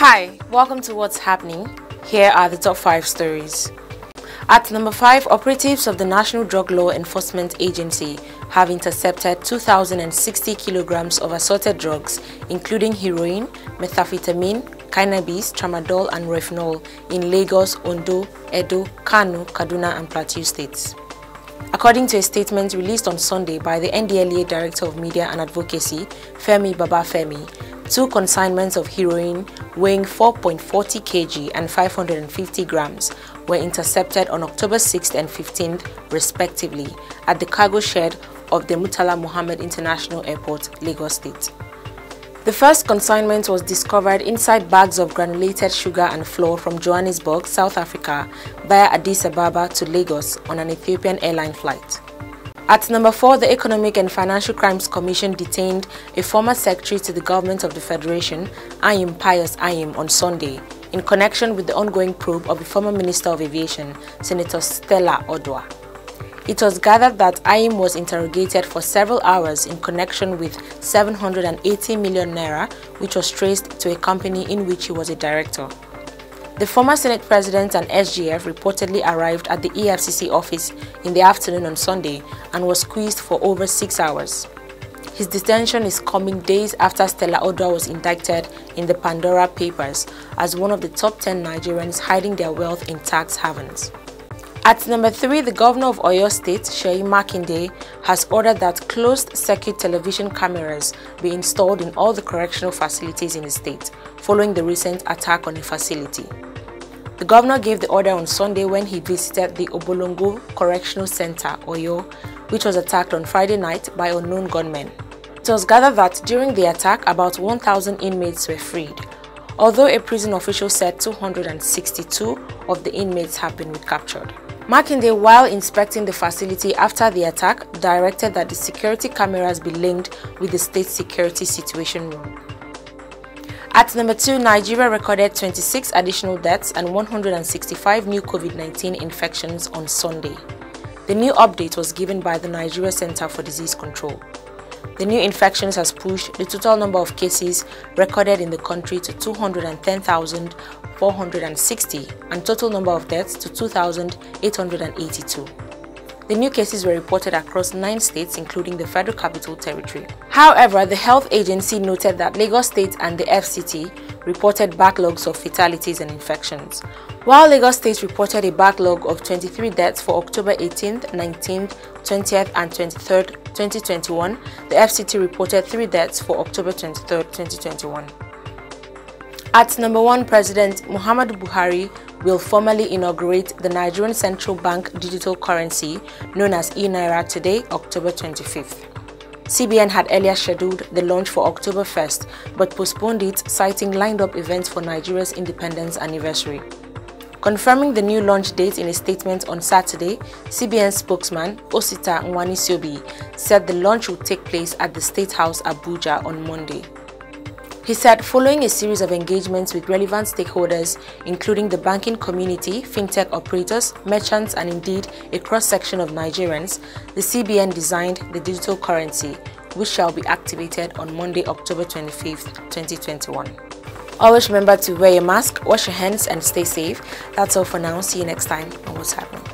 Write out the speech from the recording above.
Hi, welcome to What's Happening. Here are the top 5 stories. At number 5, operatives of the National Drug Law Enforcement Agency have intercepted 2,060 kilograms of assorted drugs, including heroin, methamphetamine, cannabis, tramadol, and refinol in Lagos, Ondo, Edo, Kano, Kaduna, and Plateau states. According to a statement released on Sunday by the NDLEA Director of Media and Advocacy, Femi Babafemi, two consignments of heroin weighing 4.40 kg and 550 grams were intercepted on October 6th and 15th, respectively, at the cargo shed of the Murtala Muhammed International Airport, Lagos State. The first consignment was discovered inside bags of granulated sugar and flour from Johannesburg, South Africa, via Addis Ababa to Lagos on an Ethiopian airline flight. At number 4, the Economic and Financial Crimes Commission detained a former secretary to the government of the Federation, Anyim Pius Anyim, on Sunday in connection with the ongoing probe of the former Minister of Aviation, Senator Stella Oduah. It was gathered that Anyim was interrogated for several hours in connection with 780 million naira, which was traced to a company in which he was a director. The former Senate President and SGF reportedly arrived at the EFCC office in the afternoon on Sunday and was squeezed for over six hours. His detention is coming days after Stella Oduah was indicted in the Pandora Papers as one of the top 10 Nigerians hiding their wealth in tax havens. At number 3, the governor of Oyo State, Seyi Makinde, has ordered that closed-circuit television cameras be installed in all the correctional facilities in the state, following the recent attack on a facility. The governor gave the order on Sunday when he visited the Abolongo Correctional Center, Oyo, which was attacked on Friday night by unknown gunmen. It was gathered that during the attack, about 1,000 inmates were freed, although a prison official said 262 of the inmates have been recaptured. Makinde, while inspecting the facility after the attack, directed that the security cameras be linked with the state security situation room. At number 2, Nigeria recorded 26 additional deaths and 165 new COVID-19 infections on Sunday. The new update was given by the Nigeria Center for Disease Control. The new infections has pushed the total number of cases recorded in the country to 210,460 and total number of deaths to 2,882. The new cases were reported across nine states, including the Federal Capital Territory. However, the health agency noted that Lagos State and the FCT reported backlogs of fatalities and infections. While Lagos State reported a backlog of 23 deaths for October 18th, 19th, 20th, and 23rd, 2021, the FCT reported 3 deaths for October 23rd, 2021. At number 1, President Muhammadu Buhari will formally inaugurate the Nigerian Central Bank digital currency known as e-Naira today, October 25th. CBN had earlier scheduled the launch for October 1st but postponed it citing lined-up events for Nigeria's independence anniversary. Confirming the new launch date in a statement on Saturday, CBN spokesman Osita Nwanisobi said the launch would take place at the State House Abuja on Monday. He said following a series of engagements with relevant stakeholders, including the banking community, fintech operators, merchants, and indeed a cross-section of Nigerians, the CBN designed the digital currency, which shall be activated on Monday, October 25, 2021. Always remember to wear your mask, wash your hands, and stay safe. That's all for now. See you next time on What's Happening.